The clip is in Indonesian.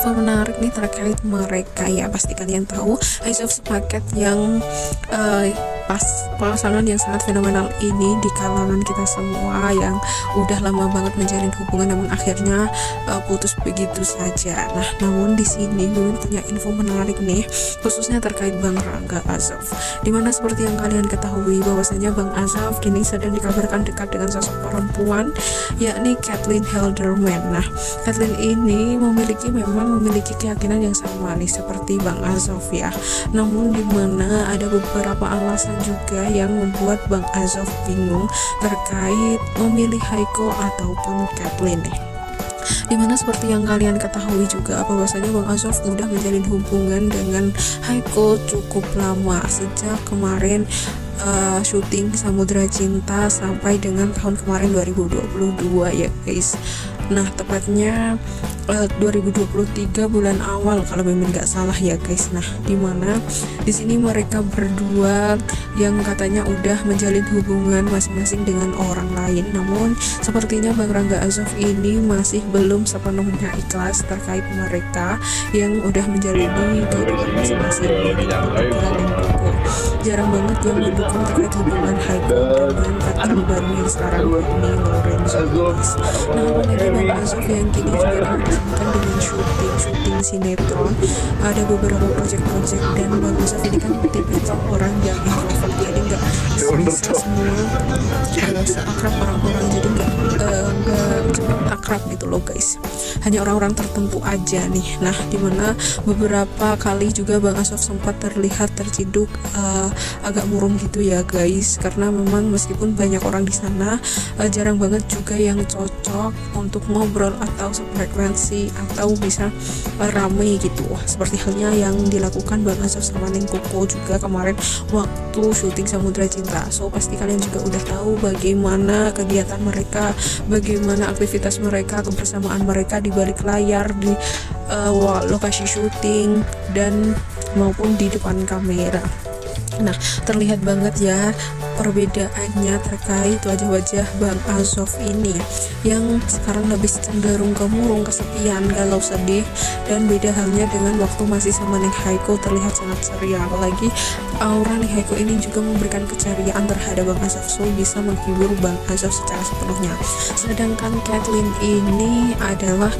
info menarik nih terkait mereka ya. Pasti kalian tahu Ice of Sepaket yang uh, pas pasangan yang sangat fenomenal ini di kalangan kita semua yang udah lama banget menjalin hubungan namun akhirnya uh, putus begitu saja. Nah, namun di sini gue punya info menarik nih khususnya terkait Bang Rangga Azov. Di mana seperti yang kalian ketahui bahwasanya Bang Azov kini sedang dikabarkan dekat dengan sosok perempuan yakni Kathleen Helderman. Nah, Kathleen ini memiliki memang memiliki keyakinan yang sama nih seperti Bang Azov ya. Namun di mana ada beberapa alasan juga yang membuat Bang Azov bingung terkait memilih Haiko ataupun Kathleen di mana seperti yang kalian ketahui juga bahwasanya Bang Azov udah menjalin hubungan dengan Haiko cukup lama. Sejak kemarin uh, syuting Samudra Cinta sampai dengan tahun kemarin 2022 ya guys. Nah tepatnya uh, 2023 bulan awal kalau memang nggak salah ya guys. Nah di mana di sini mereka berdua yang katanya udah menjalin hubungan masing-masing dengan orang lain. Namun sepertinya Bang Rangga Azov ini masih belum sepenuhnya ikhlas terkait mereka yang udah menjalani kehidupan masing-masing yang mendukung terkait hubungan Haiko dengan pacar baru yang sekarang ini Lorenzo nah mengenai Bang Azov yang kini juga disebutkan dengan syuting syuting sinetron ada beberapa project-project dan Bang Azov ini kan tipikal orang yang introvert jadi nggak semua. nggak seakrab orang-orang jadi nggak uh, akrab gitu loh guys. Hanya orang-orang tertentu aja nih. Nah di mana beberapa kali juga Bang Asaf sempat terlihat terciduk uh, agak murung gitu ya guys. Karena memang meskipun banyak orang di sana uh, jarang banget juga yang cocok untuk ngobrol atau sefrekuensi atau bisa uh, rame gitu. Seperti halnya yang dilakukan Bang Asaf sama Neng Koko juga kemarin waktu syuting Samudra Cinta. So pasti kalian juga udah tahu bagaimana kegiatan mereka bagaimana aktivitas mereka mereka kebersamaan mereka di balik layar di uh, lokasi syuting dan maupun di depan kamera Nah, terlihat banget ya perbedaannya terkait wajah-wajah Bang Azov ini yang sekarang lebih cenderung ke murung, kesepian, galau, sedih dan beda halnya dengan waktu masih sama Neng Haiko terlihat sangat ceria apalagi aura Neng Haiko ini juga memberikan keceriaan terhadap Bang Azov so bisa menghibur Bang Azov secara sepenuhnya. Sedangkan Kathleen ini adalah